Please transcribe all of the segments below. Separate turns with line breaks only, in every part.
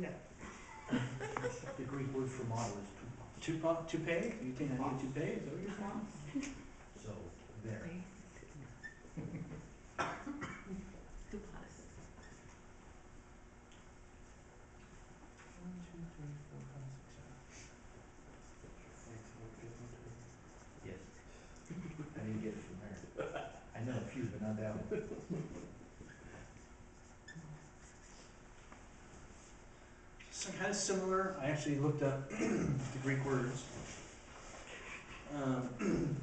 Yeah.
The Greek word for model is tupos,
Tupa, toupee? You think I need a toupee? Is that what you're saying?
so there.
Dupas.
One, two, three, four, five, six, seven.
Yes. I didn't get it from there. I know a few, but not that one.
So kind of similar, I actually looked up the Greek words. Um,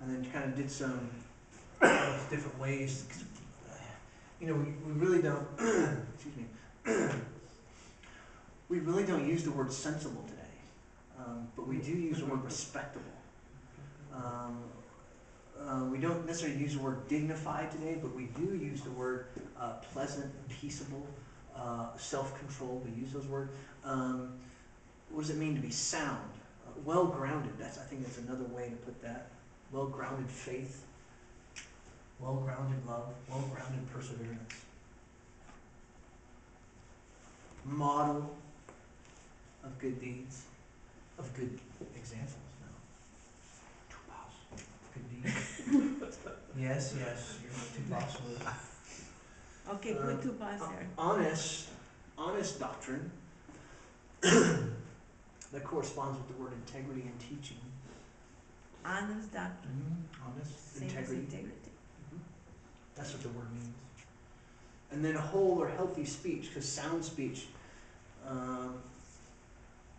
and then kind of did some different ways. You know, we, we really don't, excuse me, we really don't use the word sensible today. Um, but we do use the word respectable. Um, uh, we don't necessarily use the word dignified today, but we do use the word uh, pleasant, peaceable, uh, self-control. We use those words. Um, what does it mean to be sound? Uh, well-grounded. That's I think that's another way to put that. Well-grounded faith. Well-grounded love. Well-grounded perseverance. Model of good deeds, of good examples. No. Good deeds. yes, yes. You're too possible.
Okay,
Uh,
put Dupas there.
honest, honest doctrine that corresponds with the word integrity and teaching.
Honest doctrine,
Honest,
same
integrity.
integrity.
Mhm. That's what the word means. And then whole or healthy speech, because sound speech, um,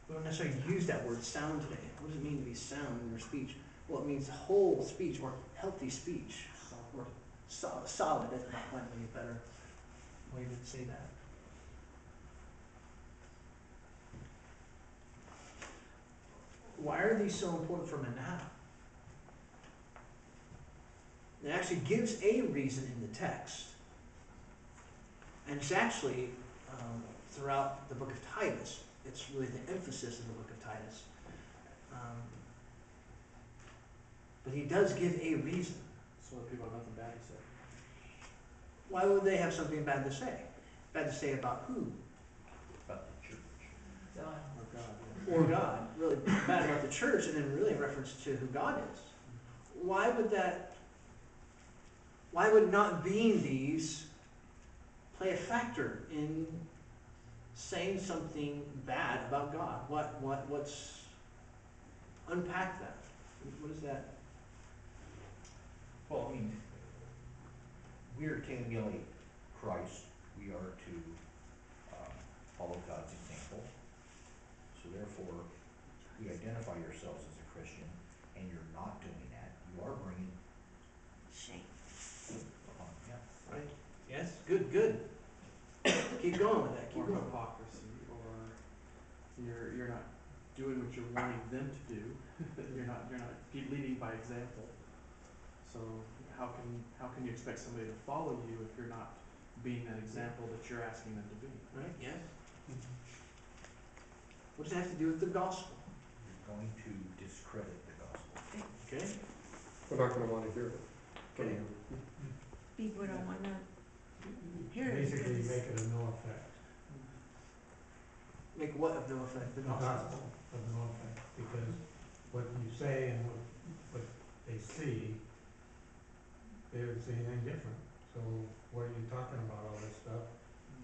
we don't necessarily use that word sound today. What does it mean to be sound in your speech? Well, it means whole speech or healthy speech or so- solid. That's not might be a better way to say that. Why are these so important for Manhattan? It actually gives a reason in the text. And it's actually um, throughout the book of Titus. It's really the emphasis of the book of Titus. Um, but he does give a reason.
So that people have nothing bad to say.
Why would they have something bad to say? Bad to say about who?
About the church.
Or God, yeah.
Or God. Really bad about the church, and then really in reference to who God is. Why would that, why would not being these play a factor in saying something bad about God? What, what, what's, unpack that. What is that?
Well, I mean, we are to emulate Christ, we are to, um, follow God's example. So therefore, if you identify yourselves as a Christian and you're not doing that, you are bringing
Shame.
upon, yeah.
Right? Yes? Good, good. Keep going with that, keep
Or
going.
hypocrisy, or you're, you're not doing what you're wanting them to do. You're not, you're not keep leading by example. So how can, how can you expect somebody to follow you if you're not being that example that you're asking them to be?
Right, yes? Mm-hmm. What does that have to do with the gospel?
You're going to discredit the gospel.
Okay?
We're not gonna wanna hear it.
Okay.
People don't wanna hear it
Basically, you make it of no effect,
Make what of no effect? The
the
gospel.
gospel of no effect, because what you say and what, what they see, they're seeing anything different. So what are you talking about, all this stuff?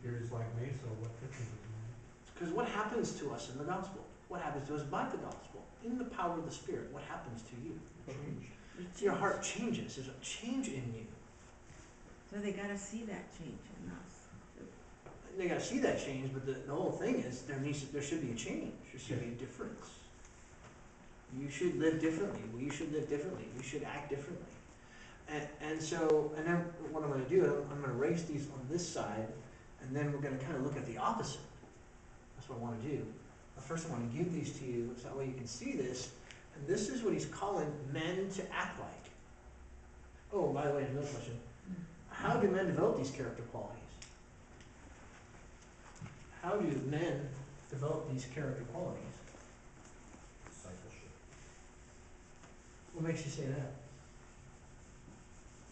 You're just like me, so what difference does it make?
Because what happens to us in the gospel? What happens to us by the gospel? In the power of the Spirit, what happens to you?
it
Your heart changes. There's a change in you.
So they gotta see that change in us.
They gotta see that change, but the, the whole thing is there needs to, there should be a change. There should be a difference. You should live differently. We should live differently. We should act differently. And, and so, and then what I'm gonna do, I'm, I'm gonna erase these on this side, and then we're gonna kind of look at the opposite. That's what I wanna do. But first I wanna give these to you, so that way you can see this, and this is what he's calling men to act like. Oh, by the way, another question. How do men develop these character qualities? How do men develop these character qualities?
Discipleship.
What makes you say that?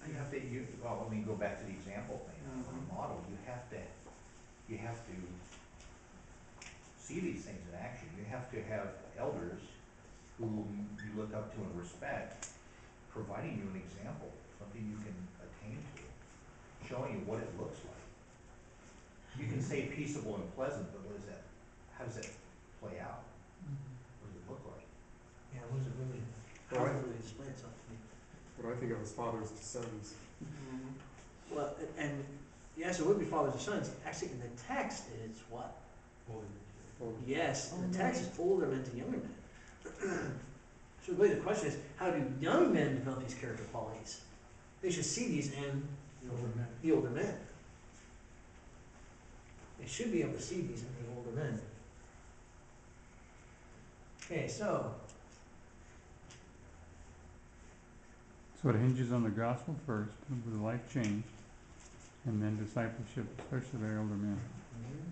You have to, you, well, let me go back to the example thing, the mm-hmm. model, you have to you have to see these things in action. You have to have elders whom you look up to and respect, providing you an example, something you can attain to, showing you what it looks like. You can say peaceable and pleasant, but what is that, how does that play out? Mm-hmm. What does it look like?
Yeah, what does it really, how does it really display itself to
I think of as fathers to sons.
Mm-hmm. Well, and, yes, it would be fathers and sons, actually, in the text, it's what?
Well,
Yes, in the text, is older men to younger men. So really the question is, how do young men develop these character qualities? They should see these in
The older men.
the older men. They should be able to see these in the older men. Okay, so,
So it hinges on the gospel first, with life change, and then discipleship, especially the older men. Mm-hmm.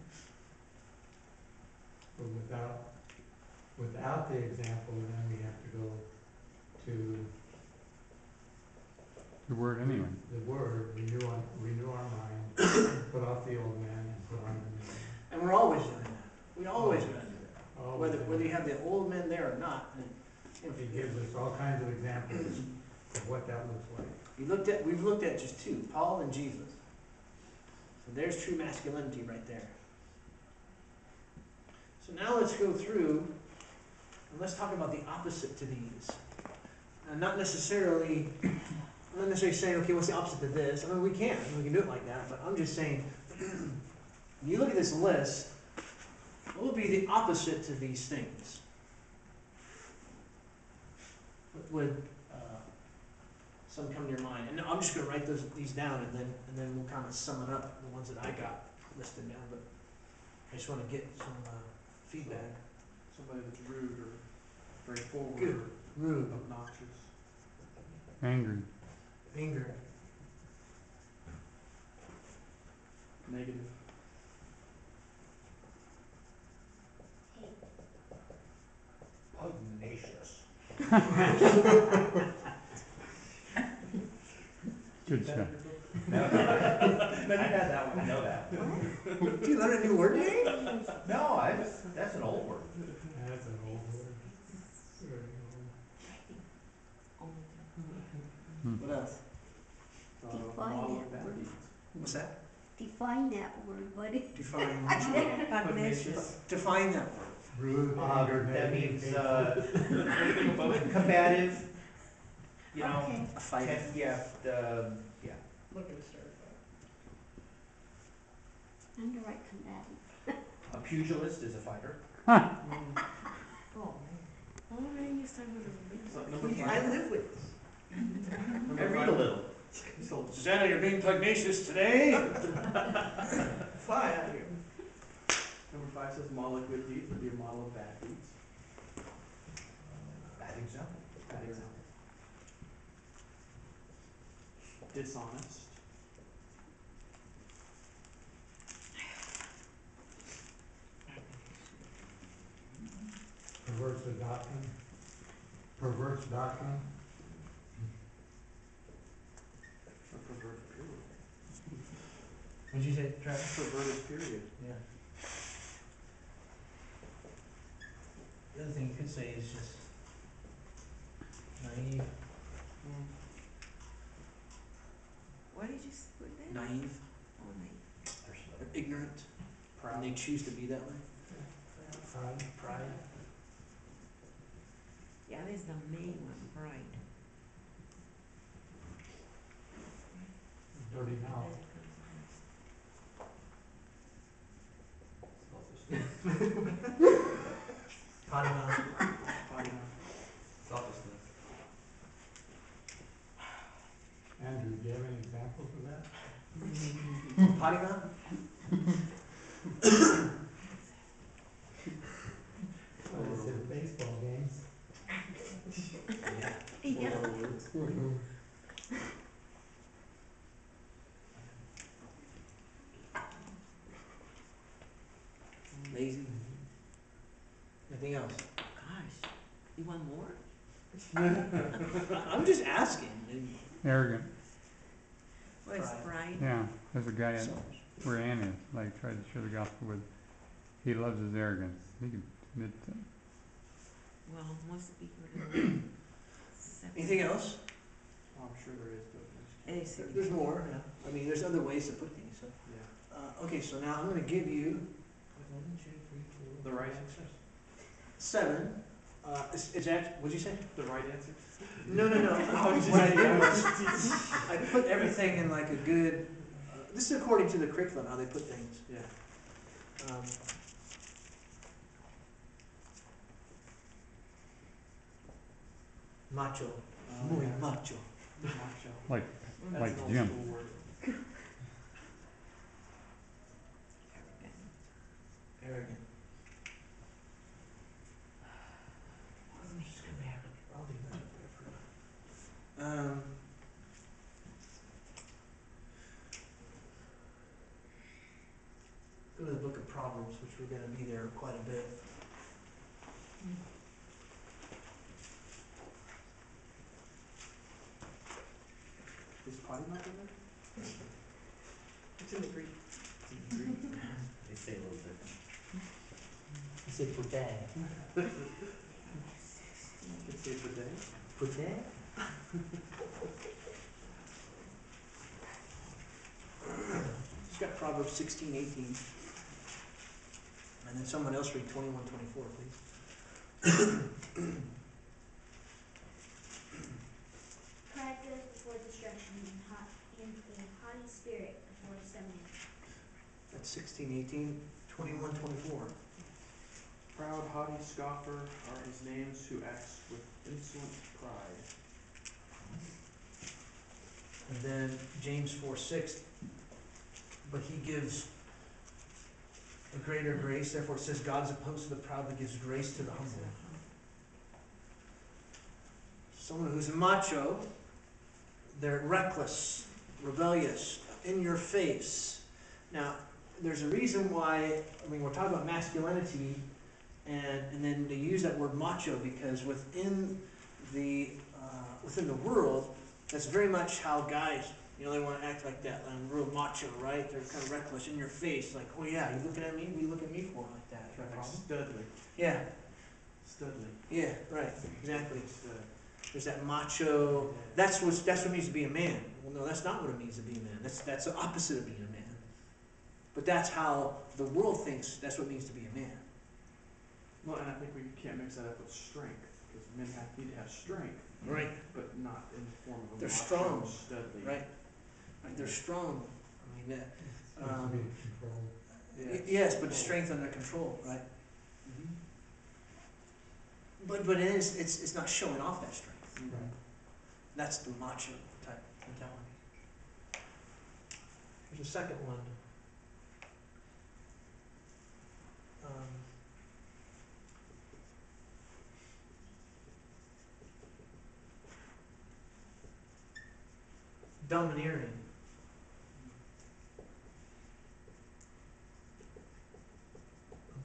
But without, without the example, then we have to go to
The word anyway.
the word, renew on, renew our mind, put off the old man and put on the new.
and we're always doing that. We always gotta do that.
man.
Whether, whether you have the old men there or not. and if-
He gives us all kinds of examples of what that looks like.
We looked at, we've looked at just two, Paul and Jesus. So there's true masculinity right there. So now let's go through and let's talk about the opposite to these. And not necessarily, I'm not necessarily saying, okay, what's the opposite to this? I mean, we can, we can do it like that, but I'm just saying, when you look at this list, what would be the opposite to these things? What Would, some come to your mind? And I'm just gonna write those, these down and then, and then we'll kind of sum it up, the ones that I got listed down, but I just wanna get some, uh, feedback.
Somebody that's rude or straightforward
Good.
or
Rude,
obnoxious.
Angry,
anger,
Negative.
Pugnacious.
good stuff.
No, no, I, I had that one, I know that.
Did you learn a new word today?
No, I, just, that's an old word.
That's an old word. Very old.
Hmm.
What else?
Define
model
that word.
deeds.
What's that?
Define that word, buddy.
Define, which word?
Pugnacious.
define that word.
Rude,
Uh,
anger,
that
negative,
means, uh, combative, you know,
Okay.
A fighter.
ten- yeah, uh, yeah.
Look at the start.
I'm the right combatant.
A pugilist is a fighter.
Oh,
Oh, man, you start with
So
a.
number
man. I
five.
live with this.
I read a little.
So
Susanna, you're being pugnacious today. Fly out of here.
number five says model of good deeds would be a model of bad deeds.
Bad example.
Dishonest.
Perverse doctrine. Perverse doctrine.
Or perverted period.
What'd you say, Travis?
Perverted period.
Yeah. The other thing you could say is just naive, hmm.
What did you s- put there?
naive,
Oh, nice.
There's
or ignorant,
Proud.
and they choose to be that way.
Pride.
Pride.
Yeah, there's the main one, pride.
Dirty mouth.
Potty mouth.
Potty mouth.
Andrew, do you have any examples of that?
Potty mouth?
Well, it's in baseball games.
Yeah.
Yeah.
Lazy. Anything else?
Gosh, you want more?
I'm just asking. and-
Arrogant,
What is
Pride.
pride?
yeah, there's a guy, at-
So,
where Ann is, like, try to share the gospel with, he loves his arrogance. He can admit that.
Well, most people don't.
Anything else?
Oh, I'm sure there is, but I
They
just
There's more, yeah. I mean, there's other ways to put things, so.
can't, yeah.
Uh, okay, so now I'm gonna give you one, two, three, four.
The right
five,
answer?
Seven. Uh, it's, it's act, what'd you say?
The right answer?
No, no, no. What I did was, I put everything in like a good, this is according to the curriculum, how they put things.
Yeah.
Um, Macho,
Oh,
muy
yeah.
macho.
Macho.
Like. Like
That's an old
Jim.
school word.
Arrogant. I'm just gonna have, I'll leave that up there for now. Um. Go to the book of Proverbs, which we're gonna be there quite a bit.
Is potty mouth in there?
It's in the Greek.
They say a little different.
He said put that.
Could say bidet.
Put that? He's got Proverbs sixteen, eighteen. And then someone else read twenty-one, twenty-four, please.
Pride goes before destruction, and hot, and a haughty spirit before.
That's sixteen, eighteen, twenty-one, twenty-four.
Proud, haughty, scoffer are his names who acts with insolent pride.
And then James four, six. But he gives greater grace, therefore it says God is opposed to the proud, but gives grace to the humble. Someone who's a macho, they're reckless, rebellious, in your face. Now, there's a reason why, I mean, we're talking about masculinity, and, and then they use that word macho because within the, uh, within the world, that's very much how guys, you know, they want to act like that, like real macho, right? They're kind of reckless, in your face, like, oh yeah, you looking at me? What you looking at me for like that? Got
Like? Studley.
Yeah,
Studley.
yeah, right, exactly.
Stud.
Uh, there's that macho. That's what that's what it means to be a man. Well, no, that's not what it means to be a man. That's that's the opposite of being a man. But that's how the world thinks. That's what it means to be a man.
Well, and I think we can't mix that up with strength, because men have, need to have strength,
Right.
but not in the form of a
They're strong,
studly,
Right. They're strong. I mean, that,
Seems to be
Um,
control.
y- yes, but strength under control, right?
Mhm.
But but it is it's it's not showing off that strength. That's the macho type mentality. Here's a second one. Um, domineering.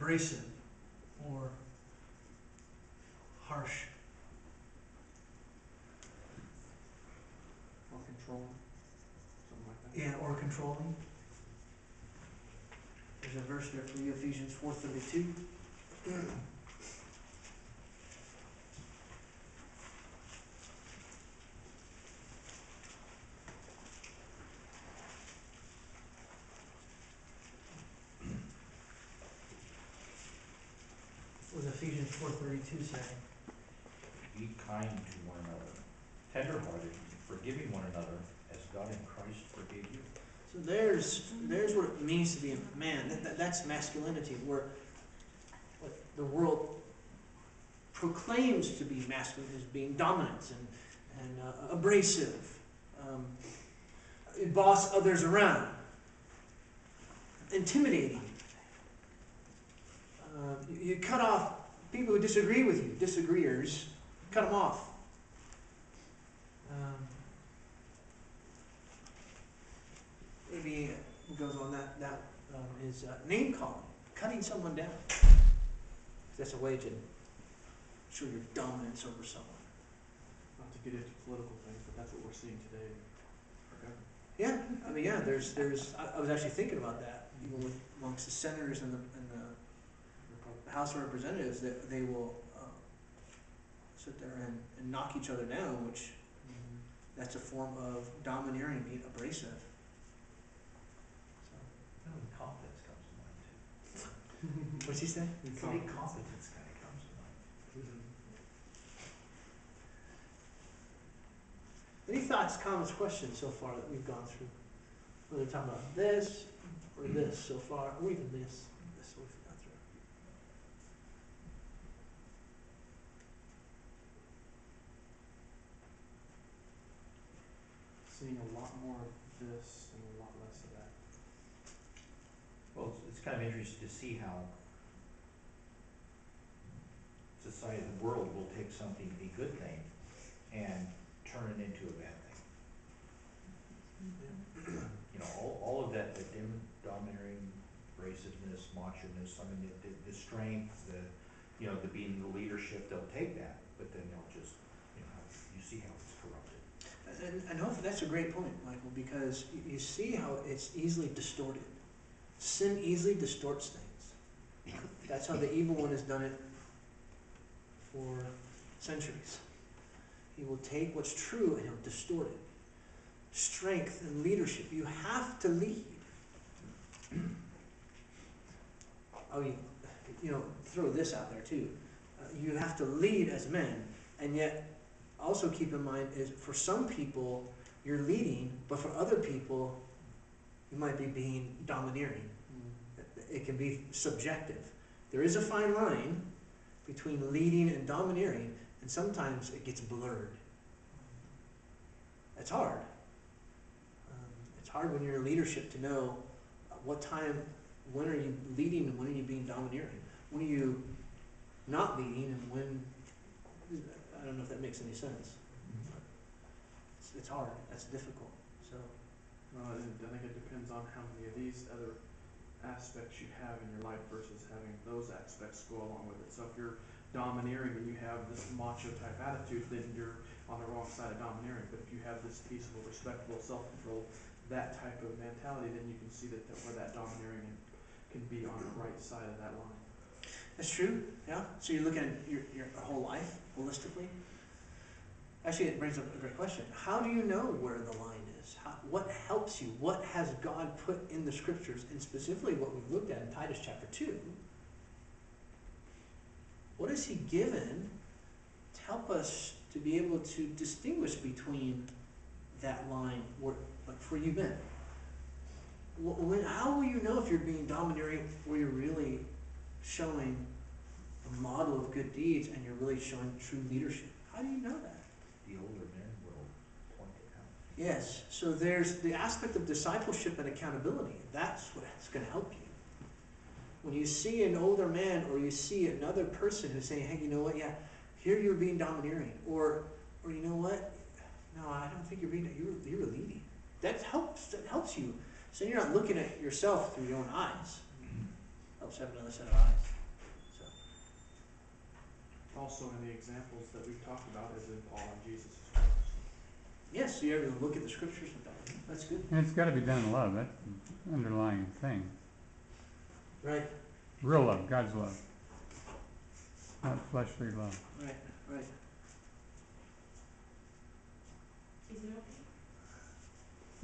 abrasive or harsh.
Or controlling, something like that.
Yeah, or controlling. There's a verse there for you, Ephesians 4.32. four thirty-two say?
Be kind to one another, tenderhearted, forgiving one another, as God in Christ forgave you.
So there's, there's what it means to be a man. That, that, that's masculinity, where what the world proclaims to be masculine is being dominant and, and uh, abrasive, um, boss others around, intimidating. Uh, you, you cut off people who disagree with you, disagreeers, cut them off. Um, maybe it goes on that, that um, is uh, name calling, cutting someone down. That's a way to show your dominance over someone.
Not to get into political things, but that's what we're seeing today in.
Yeah, I mean, yeah, there's, there's, I, I was actually thinking about that, even with amongst the senators and the, and the House of Representatives, that they will, uh, sit there and, and knock each other down, which, that's a form of domineering, being abrasive. So,
No, confidence comes to mind too.
What's he say?
Civic competence kind of comes to mind.
Any thoughts, comments, questions so far that we've gone through? Whether we're talking about this or this so far, or even this, this we've gone through.
Seeing a lot more of this and a lot less of that.
Well, it's, it's kind of interesting to see how society, the world will take something, a good thing, and turn it into a bad thing. You know, all, all of that, the dim, domineering, abrasiveness, macho-ness, I mean, the, the, the strength, the, you know, the being the leadership, they'll take that, but then they'll just, you know, you see how.
And, and hopefully that's a great point, Michael, because you, see how it's easily distorted. Sin easily distorts things. That's how the evil one has done it for centuries. He will take what's true and he'll distort it. Strength and leadership. You have to lead. Oh, you, you know, throw this out there too. Uh, you have to lead as men, and yet also keep in mind is for some people you're leading, but for other people you might be being domineering. It can be subjective. There is a fine line between leading and domineering, and sometimes it gets blurred. It's hard. Um, it's hard when you're in leadership to know what time, when are you leading and when are you being domineering? When are you not leading and when, I don't know if that makes any sense. It's, it's hard, that's difficult, so.
Well, I think it depends on how many of these other aspects you have in your life versus having those aspects go along with it. So if you're domineering and you have this macho type attitude, then you're on the wrong side of domineering. But if you have this peaceful, respectful, self-control, that type of mentality, then you can see that, that where that domineering can be on the right side of that line.
That's true, yeah. So you're looking at your, your whole life holistically. Actually, it brings up a great question. How do you know where the line is? How, what helps you? What has God put in the scriptures, and specifically what we've looked at in Titus chapter 2? What has He given to help us to be able to distinguish between that line, where, like for you? Wh- When, how will you know if you're being domineering or you're really showing a model of good deeds and you're really showing true leadership? How do you know that?
The older men will point it out.
Yes, so there's the aspect of discipleship and accountability. That's what's going to help you. When you see an older man or you see another person who's saying, hey, you know what, yeah, here you're being domineering, or, or you know what, no, I don't think you're being, you're, you're leading. That helps, that helps you. So you're not looking at yourself through your own eyes. Mm-hmm. Oh, helps have another set of eyes. So,
Also in the examples that we've talked about is in Paul and Jesus as well.
yes, so you're able to look at the scriptures with that. That's good.
And it's gotta be done in love, that's the underlying thing.
Right,
Real love, God's love. Not fleshly love.
right, right.
Is it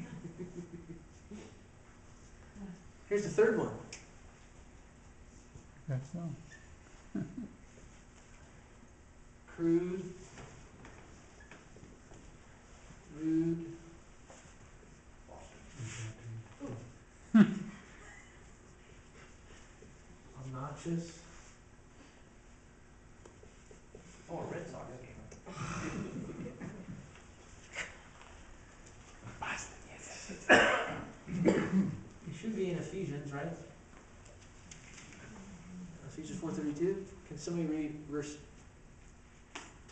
okay?
Here's the third one.
That's so.
Crude, rude, obnoxious.
Oh, a Red Sox game.
It should be in Ephesians, right? Ephesians four thirty-two. Can somebody read verse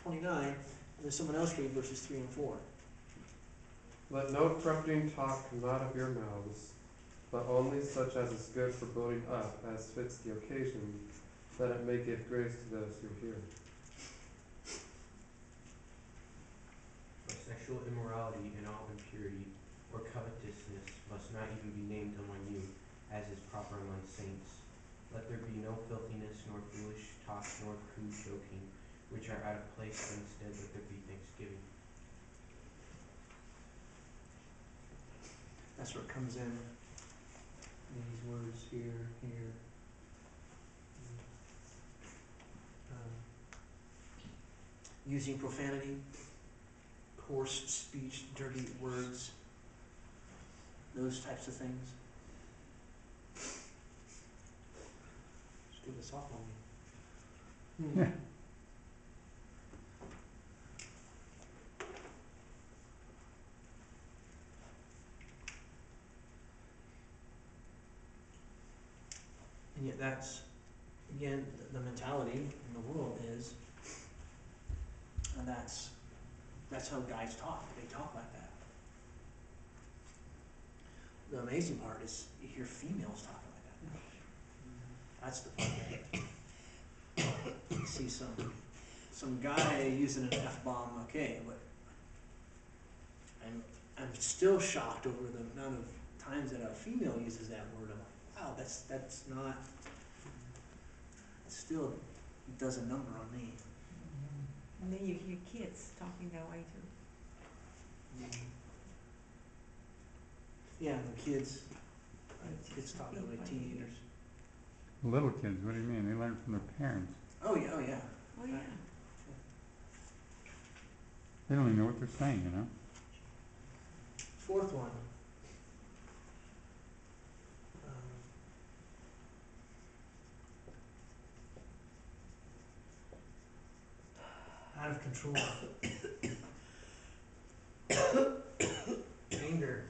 twenty-nine, and then someone else read verses three and four?
Let no corrupting talk come out of your mouths, but only such as is good for building up, as fits the occasion, that it may give grace to those who hear.
of sexual immorality and all impurity, or covetousness must not even be named among you, as is proper among saints. Let there be no filthiness, nor foolish talk, nor crude joking, which are out of place, but instead let there be thanksgiving.
That's where it comes in. These words here, here. Um, using profanity, coarse speech, dirty words, those types of things. Just do this off on me.
Yeah.
And yet that's, again, the mentality in the world is, and that's, that's how guys talk, they talk like that. The amazing part is you hear females talking like that. That's the part you see some, some guy using an F-bomb, okay, but I'm, I'm still shocked over the amount of times that a female uses that word. I'm like, wow, that's, that's not, it still does a number on me.
And then you hear kids talking that way too.
Yeah, and the kids, uh, right, kids talk that way, teenagers.
Little kids, what do you mean? They learn from their parents.
Oh, yeah, oh, yeah.
Oh, yeah.
They don't even know what they're saying, you know?
Fourth one. out of control. Anger.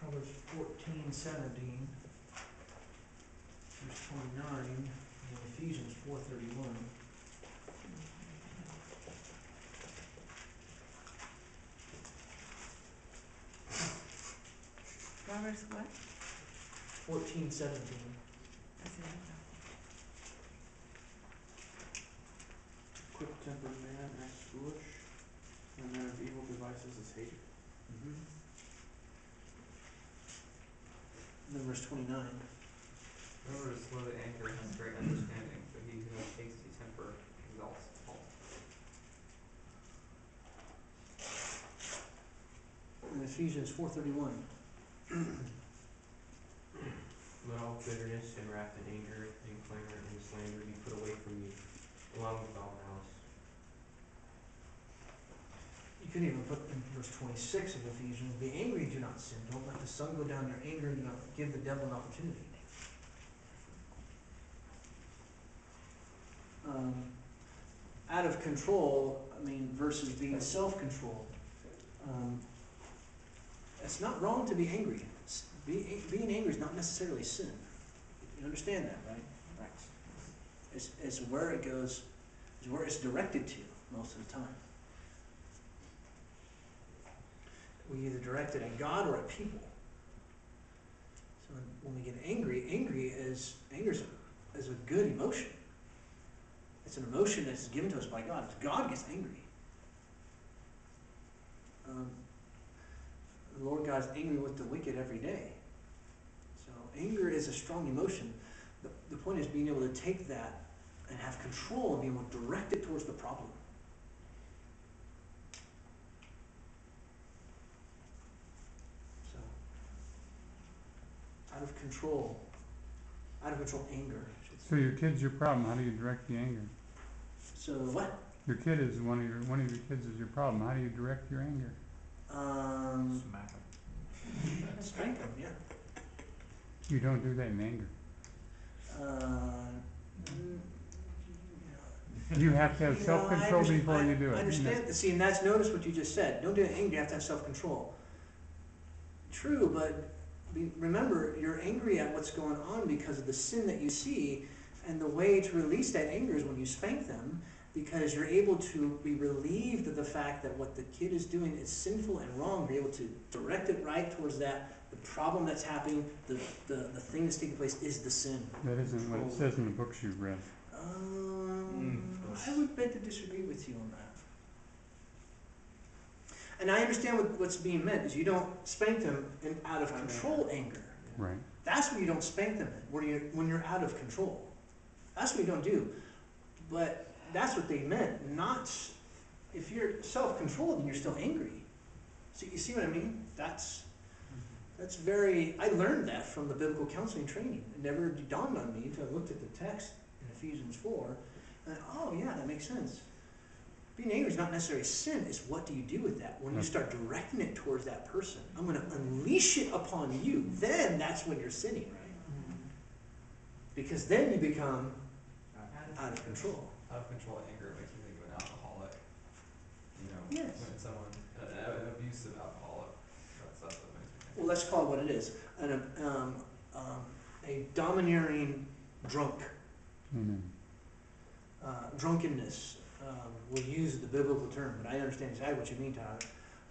Proverbs 14, 17, verse 29, and Ephesians 4, 31.
Proverbs what? 14,
17. Quick-tempered man acts foolish, and the man of evil devices is hated.
Mm-hmm. Numbers 29.
Whoever is slow to anger has great understanding, but he who has hasty temper exalts fault.
In Ephesians 4.31.
Let all bitterness and wrath and anger and clamor and slander be put away from you, along with all malice.
You could even put in verse twenty-six of Ephesians, be angry, do not sin. Don't let the sun go down your anger and do not give the devil an opportunity. Um, out of control, I mean, versus being self-controlled. Um, it's not wrong to be angry. Being angry is not necessarily sin. You understand that, right?
Right.
It's, it's where it goes, it's where it's directed to most of the time. We either direct it at God or at people. So when we get angry, angry is anger is a, is a good emotion. It's an emotion that's given to us by God. God gets angry. Um, the Lord God's angry with the wicked every day. So anger is a strong emotion. The, the point is being able to take that and have control and be able to direct it towards the problem. So, out of control, out of control anger. I should say.
So your kid's your problem, how do you direct the anger?
So what?
Your kid is one of your, one of your kids is your problem, how do you direct your anger?
Um,
Smack 'em.
spank them, yeah.
You don't do that in anger.
Uh, mm,
You have to have self-control before you do it.
I understand. See, and that's notice what you just said. Don't do it angry. You have to have self-control. True, but be, remember, you're angry at what's going on because of the sin that you see, and the way to release that anger is when you spank them, because you're able to be relieved of the fact that what the kid is doing is sinful and wrong. You're able to direct it right towards that. The problem that's happening, the, the, the thing that's taking place is the sin.
That isn't what it says in the books you've read.
Um,
was,
I would beg to disagree with you on that. And I understand what, what's being meant, is you don't spank them in out of control anger.
Right.
That's when you don't spank them in, where you, when you're out of control. That's what you don't do. But that's what they meant, not, if you're self-controlled and you're still angry. So you see what I mean? That's, that's very, I learned that from the biblical counseling training. It never dawned on me until I looked at the text in Ephesians four, and, oh yeah, that makes sense. Being angry is not necessarily sin, it's what do you do with that? When you start directing it towards that person, I'm gonna unleash it upon you, then that's when you're sinning, right? Mm-hmm. Because then you become out of control.
Out of control anger makes me think of an alcoholic. You know,
Yes.
when someone, an, an abusive alcoholic, that's, that's what makes me think.
Well, let's call it what it is, an, um, um, a domineering drunk,
Amen.
uh, drunkenness, um, we'll use the biblical term, but I understand exactly what you mean, Tyler.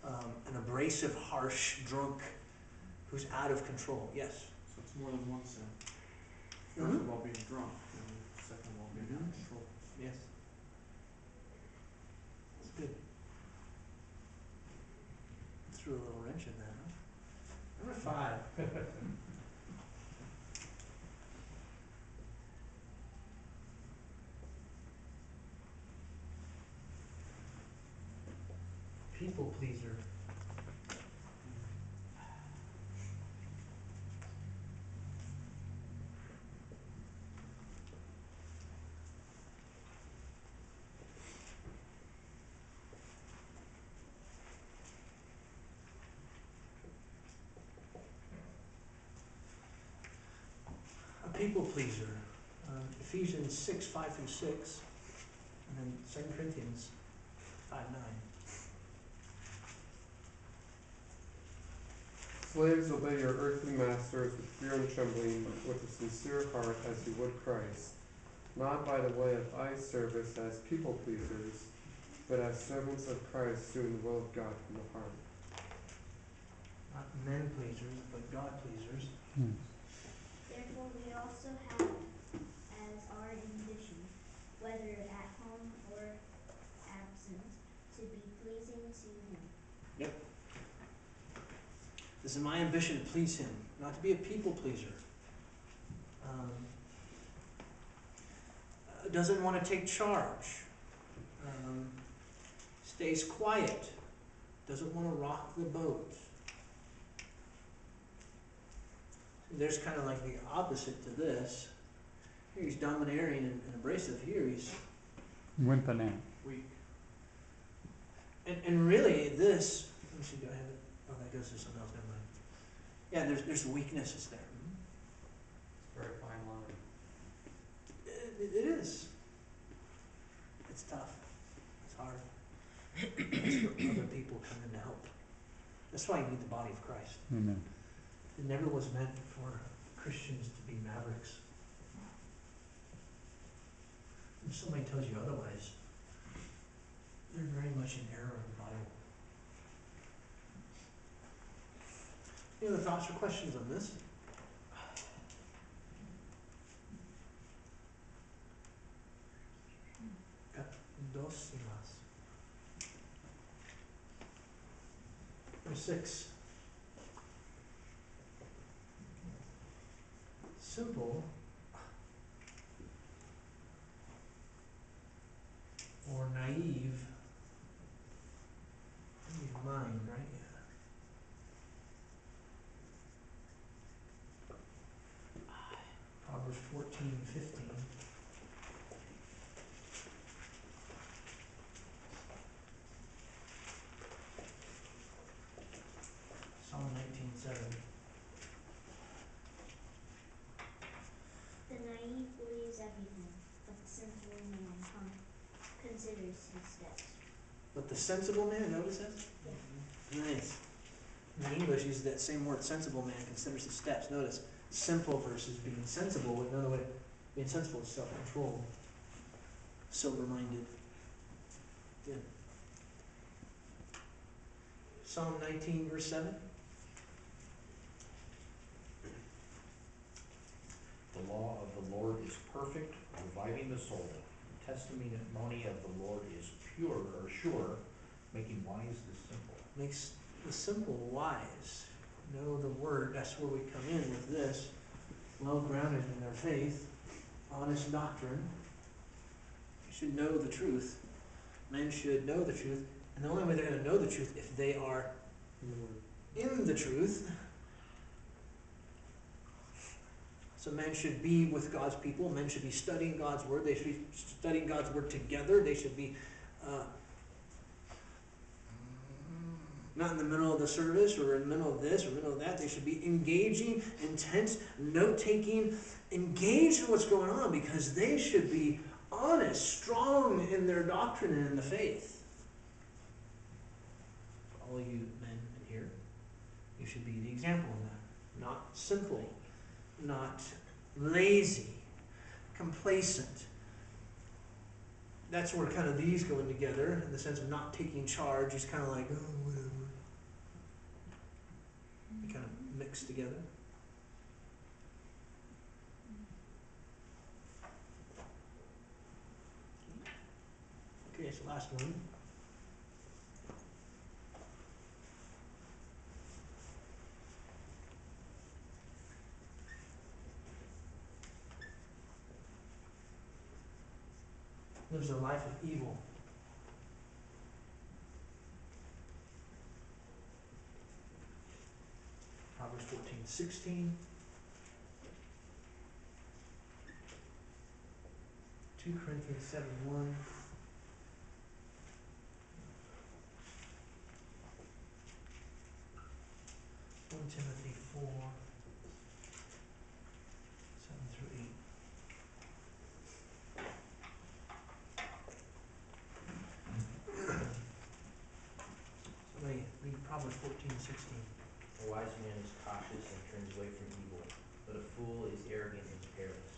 Um, an abrasive, harsh drunk who's out of control, yes.
So it's more than one sin. First
Mhm.
of all, being drunk, and second of all, being out of control.
Yes. That's good. Threw a little wrench in that, huh? Five. People pleaser. People pleaser. Uh, Ephesians six, five through six, and then Second Corinthians five, nine.
Slaves, obey your earthly masters with fear and trembling, with a sincere heart as you would Christ, not by the way of eye service as people pleasers, but as servants of Christ doing the will of God from the heart.
Not men pleasers, but God pleasers.
Hmm.
Also have as our ambition, whether at home or absent, to be pleasing to him.
This is my ambition to please Him, not to be a people pleaser. Um, uh, doesn't want to take charge. Um, stays quiet. Doesn't want to rock the boat. There's kind of like the opposite to this. Here he's domineering and, and abrasive. Here he's
Wimping out.
Weak.
And, and really, this, let me see, do I have it? Oh, that goes to something else, never mind. Yeah, there's, there's weaknesses there. Mm-hmm.
It's a very fine line.
It, it is. It's tough. It's hard. That's where other people come in to help. That's why you need the body of Christ.
Amen.
It never was meant for Christians to be mavericks. If somebody tells you otherwise, they're very much in error of the Bible. Any other thoughts or questions on this? Dos y más. Number six. Simple or naive. Naive mind, right? Yeah. Proverbs fourteen, fifteen. Psalm nineteen, seven.
The naive believes everything, but the sensible man con- considers his steps.
But the sensible man, is that what it says? Nice. In English, uses that same word, sensible man, considers the steps. Notice, simple versus being sensible. with Another way, being sensible is self-control, sober-minded. Good. Psalm nineteen, verse seven.
The law of the Lord is perfect, reviving the soul. The testimony of the Lord is pure or sure, making wise the simple.
Makes the simple wise. Know the word, that's where we come in with this. Well grounded in their faith, honest doctrine. You should know the truth. Men should know the truth. And the only way they're going to know the truth if they are in the truth. So men should be with God's people. Men should be studying God's word. They should be studying God's word together. They should be uh, not in the middle of the service or in the middle of this or in the middle of that. They should be engaging, intense, note taking, engaged in what's going on because they should be honest, strong in their doctrine and in the faith. All you men in here, you should be the example of that. Not simple, not lazy, complacent. That's where kind of these go in together in the sense of not taking charge. It's kind of like, oh, whatever. They kind of mix together. Okay, so last one. Lives a life of evil. Proverbs fourteen sixteen. Two Corinthians seven one. One Timothy four. Seven through eight. Somebody read Proverbs fourteen sixteen.
A wise man is cautious and turns away from evil, but a fool is arrogant and careless.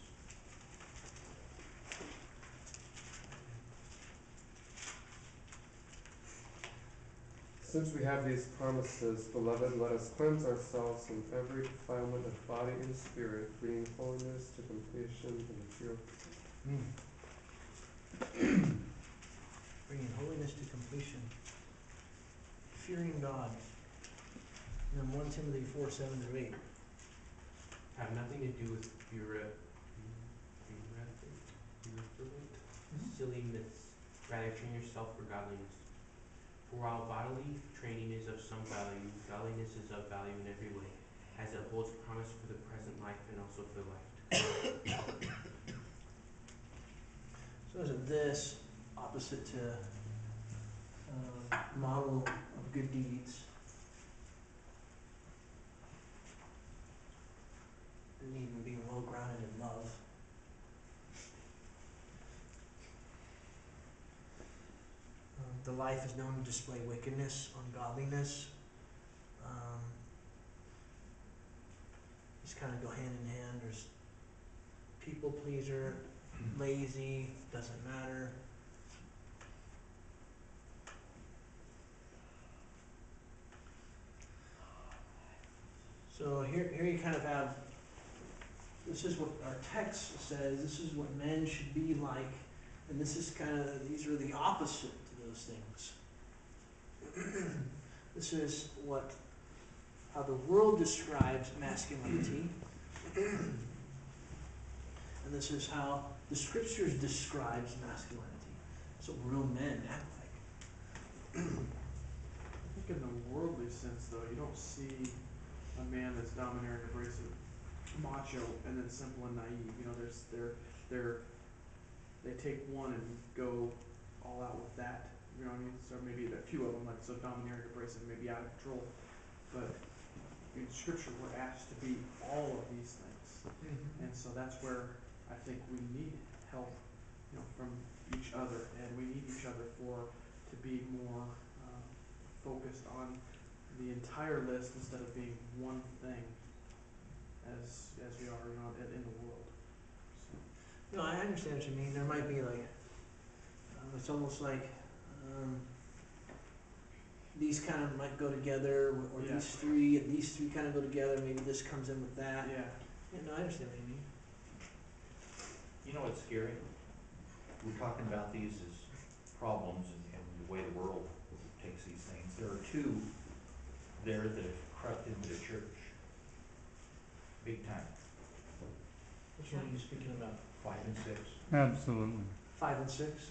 Since we have these promises, beloved, let us cleanse ourselves from every defilement of body and spirit, bringing holiness to completion in the fear hmm. of
Bringing holiness to completion. Fearing God. And then one Timothy four seven through eight.
Have nothing to do with bureau, uh, silly myths. Rather, train yourself for godliness. For while bodily training is of some value, godliness is of value in every way, as it holds promise for the present life and also for the life to come.
So is it this opposite to uh, model of good deeds? And even being well grounded in love. Um, the life is known to display wickedness, ungodliness. Um, these kind of go hand in hand. There's people pleaser, lazy, doesn't matter. So here, here you kind of have, this is what our text says, this is what men should be like, and this is kind of, these are the opposite to those things. this is what, how the world describes masculinity. And this is how the scriptures describes masculinity. So real men act like.
I think in the worldly sense, though, you don't see a man that's domineering, abrasive, macho, and then simple and naive. You know, there's they're they're they take one and go all out with that. You know what I mean? So maybe a few of them, like so domineering, abrasive, maybe out of control. But in Scripture, we're asked to be all of these things, and so that's where I think we need help, you know, from each other, and we need each other for to be more uh, focused on the entire list instead of being one thing as as we are, you know, in, in the world. So,
No, I understand what you mean. There might be like, um, it's almost like um, these kind of might go together, or, or
Yeah.
these three, and these three kind of go together. Maybe this comes in with that.
yeah.
Yeah, no, I understand what you mean.
You know what's scary? we're talking about these as problems and, and the way the world takes these things. There are two there that have crept into the church. Big time,
Which one are you speaking about?
five and six.
Absolutely,
Five and six?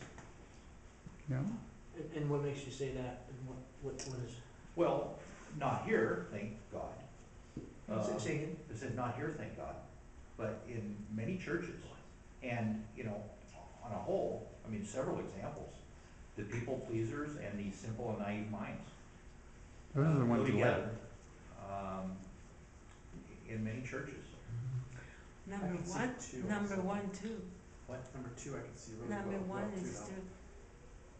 yeah.
And, and what makes you say that? And what, what, what is?
Well, not here, thank God.
Say-
Uh,
Say again?
I said not here, thank God, but in many churches. And, you know, on a whole, I mean, several examples. The people pleasers and the simple and naive minds.
Those are the ones
Go together, um, in many churches.
Number
can see
one,
two
number
also.
one, two.
Number two, I can see really well,
Number
well
one is
now,
to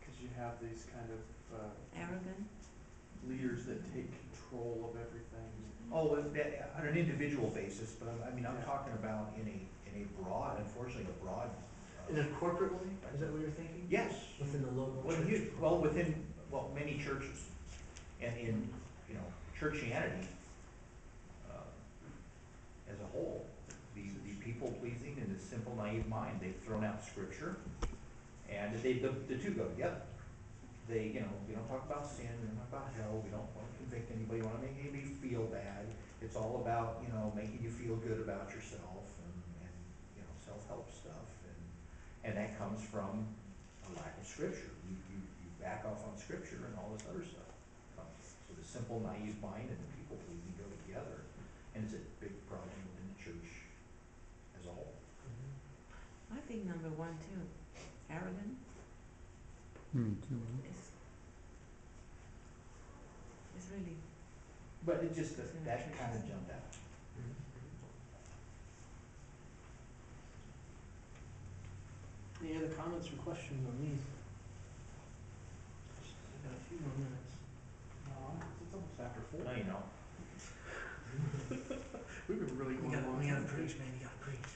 cause you have these kind of, uh,
arrogant.
leaders that take control of everything.
Oh, and that- on an individual basis, but I I mean, I'm
Yeah.
talking about in a, in a broad, unfortunately, a broad. uh,
In a corporate way? Is that what you're thinking?
Yes,
Within the local
Well,
church?
you, well, within, well, many churches, and in, you know, churchianity, uh, as a whole, the, the people pleasing and the simple naive mind, they've thrown out scripture, and they, the, the two go together. They, you know, we don't talk about sin, we don't talk about hell, we don't wanna convict anybody, we wanna make anybody feel bad. It's all about, you know, making you feel good about yourself and, and, you know, self-help stuff, and, and that comes from a lack of scripture. You, you, you back off on scripture and all this other stuff simple naive mind and the people pleasing go together, and it's a big problem within the church as a whole.
I think number one, too. Arrogant
Me hmm, too.
is, is really,
But it just, uh, that, that kind of jumped out.
Any other comments or questions on these? We've got a few more minutes.
No, it's almost after four.
Now you know.
We've been really
We
going
gotta,
long.
we gotta preach, man, you gotta preach.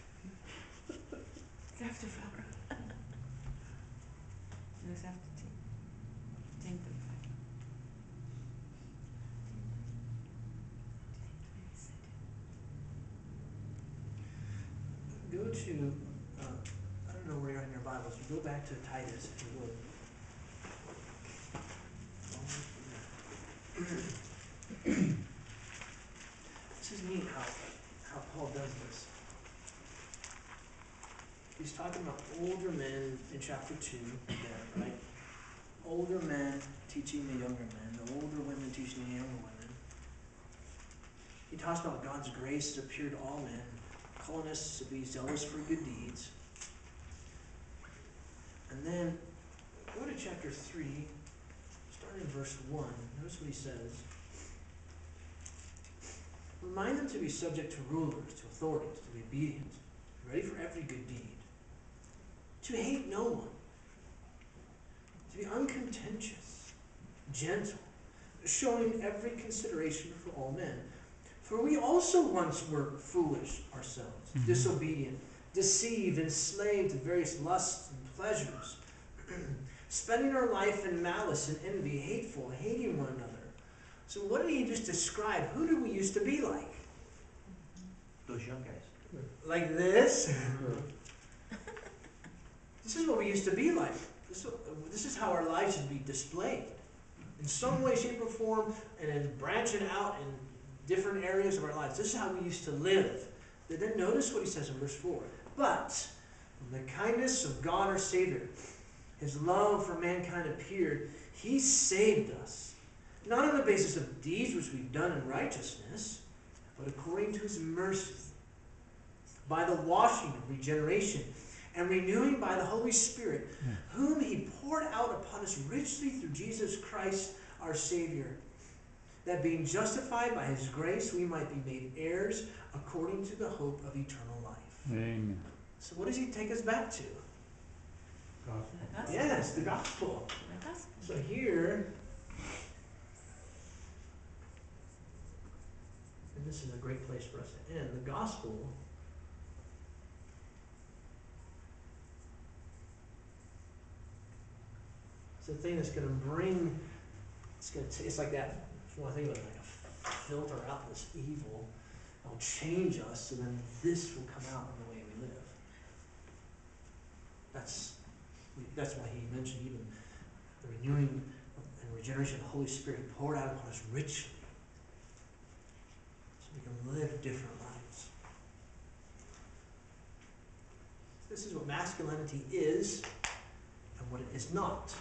it's after four. No, it's after ten. Ten thirty-five.
Go to, uh, I don't know where you're in your Bibles, you go back to Titus if you would. This is neat how, how Paul does this. He's talking about older men in chapter two there, right? Older men teaching the younger men, the older women teaching the younger women. He talks about God's grace has appeared to all men, calling us to be zealous for good deeds. And then go to chapter three, starting in verse one. Notice what he says. Remind them to be subject to rulers, to authorities, to be obedient, ready for every good deed, to hate no one, to be uncontentious, gentle, showing every consideration for all men. For we also once were foolish ourselves,
Mhm.
disobedient, deceived, enslaved to various lusts and pleasures, spending our life in malice and envy, hateful, hating one another. So, what did he just describe? Who did we used to be like?
Those young guys.
Like this? this is what we used to be like. This, is how our lives should be displayed. In some way, shape, or form, and then branching out in different areas of our lives. This is how we used to live. But then notice what he says in verse 4. But when the kindness of God our Savior, his love for mankind appeared, he saved us. Not on the basis of deeds which we've done in righteousness, but according to his mercy by the washing of regeneration and renewing by the Holy Spirit, whom He poured out upon us richly through Jesus Christ our Savior, that being justified by His grace, we might be made heirs according to the hope of eternal life.
Amen.
So, what does He take us back to?
Gospel.
The.
Yes, the gospel.
The gospel.
So, here, and this is a great place for us to end, the gospel the thing that's going to bring, it's going to, it's like that, if you want to think of it, like a filter out this evil. It'll change us, and then this will come out in the way we live. That's that's why he mentioned even the renewing and regeneration of the Holy Spirit poured out upon us richly. So we can live different lives. This is what masculinity is and what it is not.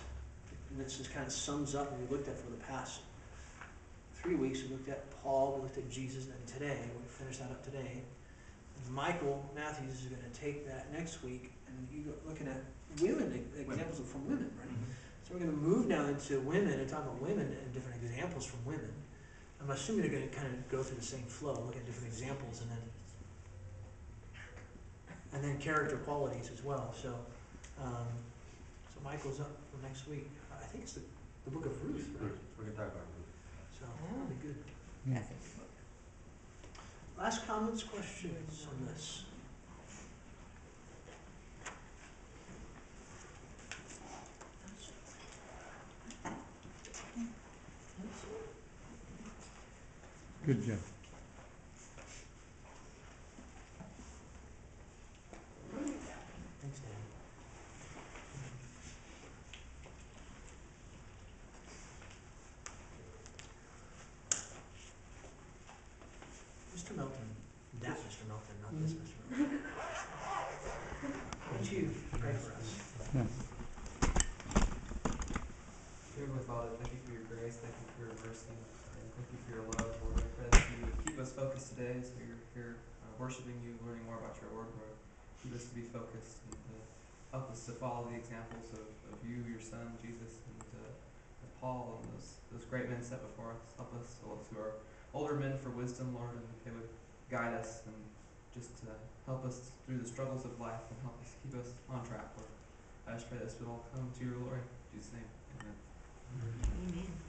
And this just kind of sums up what we looked at for the past three weeks. We looked at Paul, we looked at Jesus, and today, we finished that up today. And Michael Matthews is going to take that next week, and you go looking at women, examples of- from women, right? So we're going to move now into women and talk about women and different examples from women. I'm assuming they're going to kind of go through the same flow, look at different examples, and then and then character qualities as well. So, um, so Michael's up for next week. I think it's the, the book of Ruth, right?
We're gonna talk about Ruth.
So that'll good.
That's a good book.
Last comments, questions on this?
Good job.
Thanks, Dan. Mr. Melton, that Mr. Melton, not this Mr. Melton. Why don't you pray for us?
Yes.
Heavenly Father, thank you for your grace, thank you for your mercy, and thank you for your love, Lord. I pray that you would keep us focused today as we're here uh, worshiping you, learning more about your word, Lord. Keep us to be focused and uh, help us to follow the examples of, of you, your son, Jesus, and, uh, Paul, and those, those great men set before us. Help us, those to our older men, for wisdom, Lord, and they would guide us and just uh, help us through the struggles of life and help us keep us on track, Lord. I just pray this would all come to your glory. In Jesus' name, amen.
Amen.